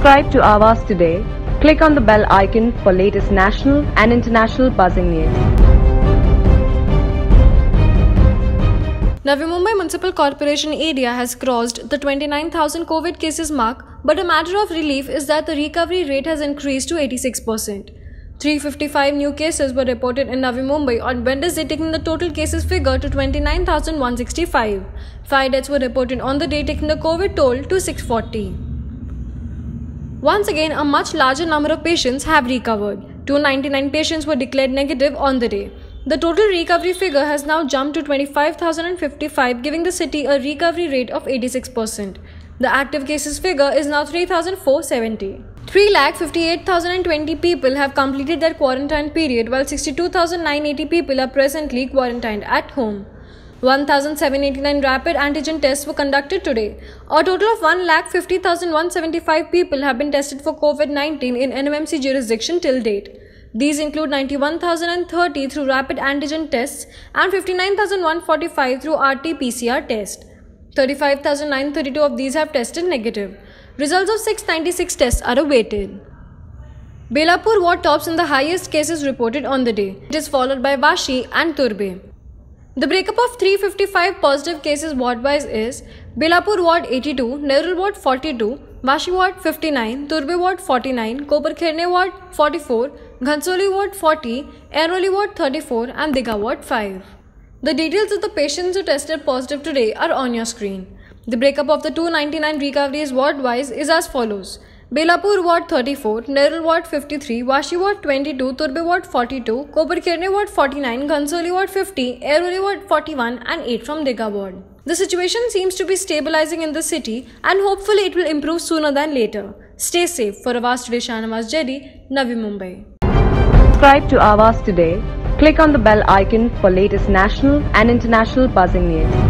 Subscribe to Awaaz today. Click on the bell icon for latest national and international buzzing news. Navi Mumbai Municipal Corporation area has crossed the 29,000 COVID cases mark, but a matter of relief is that the recovery rate has increased to 86%. 355 new cases were reported in Navi Mumbai on Wednesday, taking the total cases figure to 29,165. Five deaths were reported on the day, taking the COVID toll to 640. Once again, a much larger number of patients have recovered. 299 patients were declared negative on the day. The total recovery figure has now jumped to 25,055, giving the city a recovery rate of 86%. The active cases figure is now 3,470. 3,58,020 people have completed their quarantine period, while 62,980 people are presently quarantined at home. 1,789 rapid antigen tests were conducted today. A total of 1,50,175 people have been tested for COVID 19 in NMMC jurisdiction till date. These include 91,030 through rapid antigen tests and 59,145 through RT PCR test. 35,932 of these have tested negative. Results of 696 tests are awaited. Belapur ward tops in the highest cases reported on the day. It is followed by Vashi and Turbhe. The breakup of 355 positive cases ward-wise is Belapur Ward 82, Nerul Ward 42, Vashi Ward 59, Turbhe Ward 49, Kopar Khairane Ward 44, Ghansoli Ward 40, Airoli Ward 34 and Digha Ward 5. The details of the patients who tested positive today are on your screen. The breakup of the 299 recoveries ward-wise is as follows. Belapur Ward 34, Nerul Ward 53, Vashi Ward 22, Turbhe Ward 42, Kopar Khairane Ward 49, Ghansoli Ward 50, Airoli Ward 41 and 8 from Digha Ward. The situation seems to be stabilizing in the city and hopefully it will improve sooner than later. Stay safe. For Awaaz Today, Shanawaz Jedi, Navi Mumbai. Subscribe to Awaaz today. Click on the bell icon for latest national and international buzzing news.